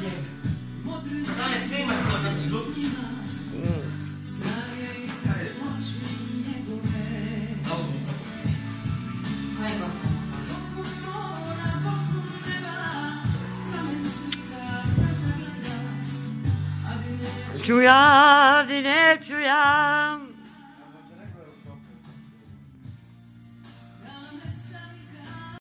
Pijenu. Stane sve ima to da ćeš lupiti. Ajde, Čujam i ne čujam.